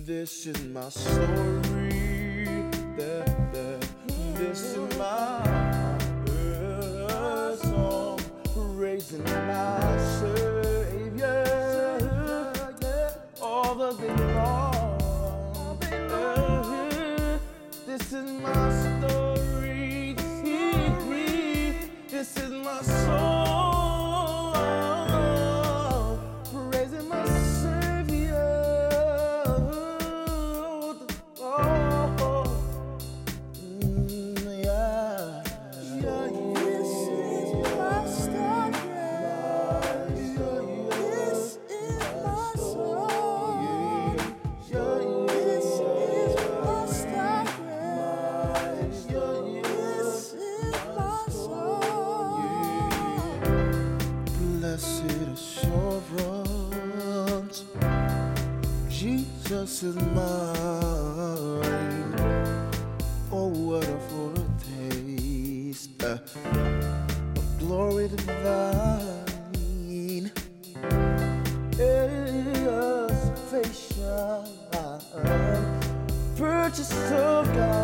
This is my story. That, that, this is my uh, song. Praising my Savior all the day Blessed assurance, Jesus is mine. Oh, what a foretaste uh, of glory divine. Shine, purchased of God,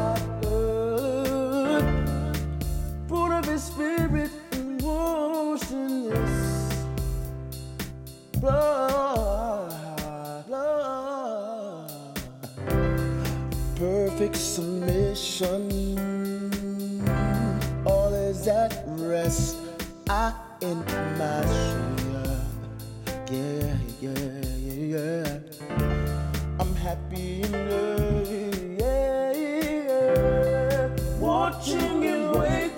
Perfect submission, all is at rest. I in my share, yeah, yeah, yeah, yeah. I'm happy in love, yeah, yeah. Watching and waiting.